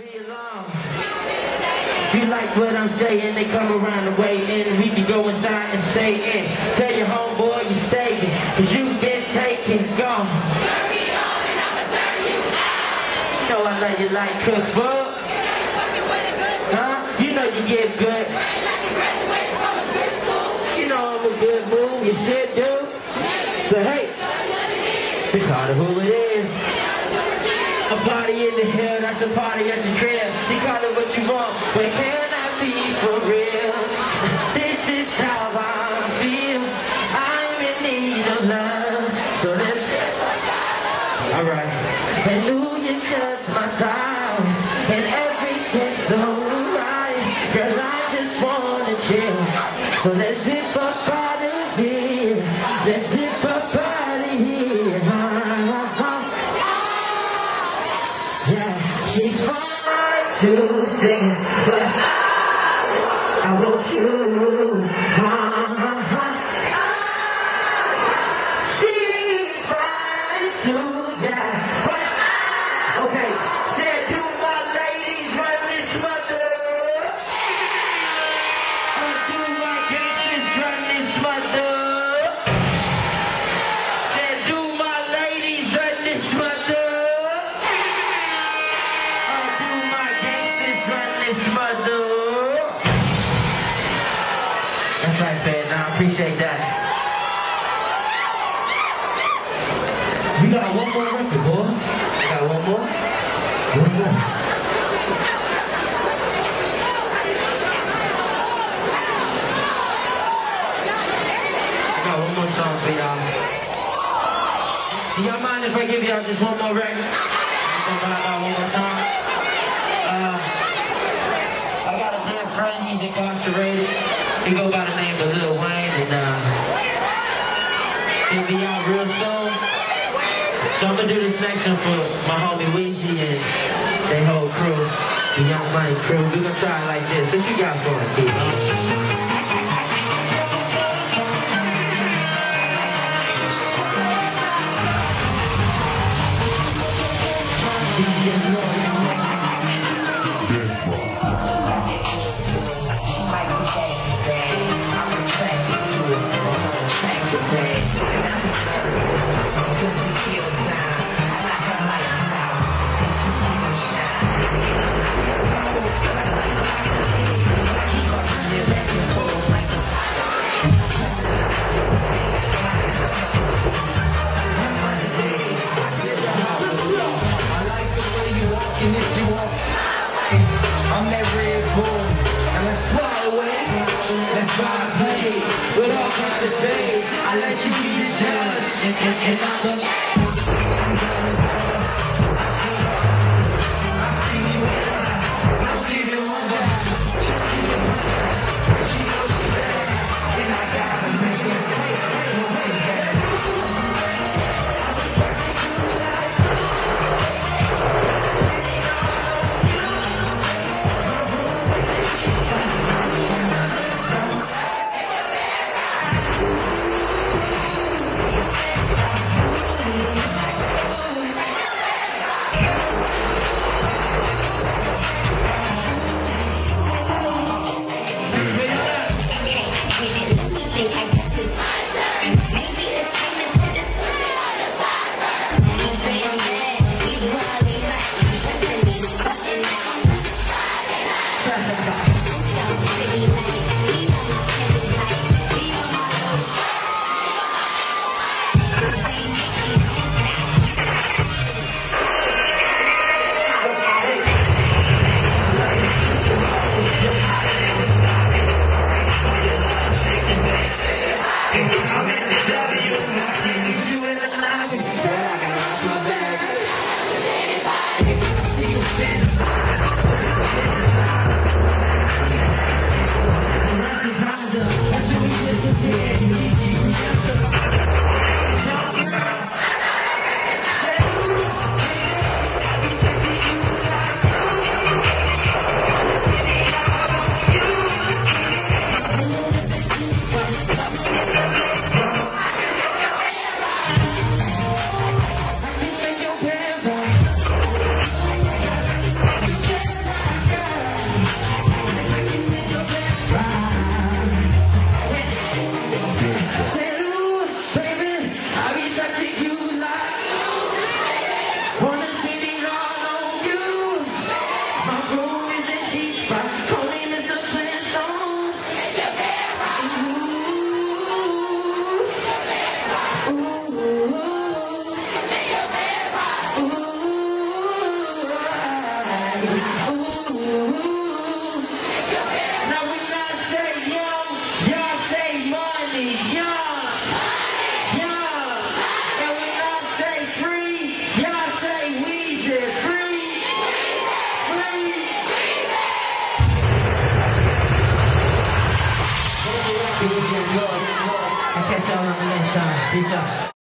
If you like what I'm saying, they come around the way in. We can go inside and stay in. Tell your homeboy you say saving, cause you've been taken, gone. Turn me on and I'ma turn you out. You know I love you like cookbook. Huh? You know you get good. you know I'm a good move, you should do. So hey, we call it who it is. Party in the hill, that's a party at the crib. You call it what you want, but can I be for real? This is how I feel. I'm in need of love. So let's get Alright. And ooh, you just my time. 天 That's right, man. I appreciate that. We got one more record, boys. Got one more. One more. I got one more song for y'all. Do y'all mind if I give y'all just one more record? Just one more time. Uh, Friend, he's incarcerated. He go by the name of Lil Wayne, and uh, he'll be out real soon. So I'm gonna do this next one for my homie Weezy and they whole crew, the Young Money crew. We're gonna try it like this. What you got for it, Keith? I'm that Red Bull. And let's fly away. Let's fly play. With all kinds of say. I let you be the judge. And, and, and I'm the This is your love. I'll catch y'all on the next time. Peace out.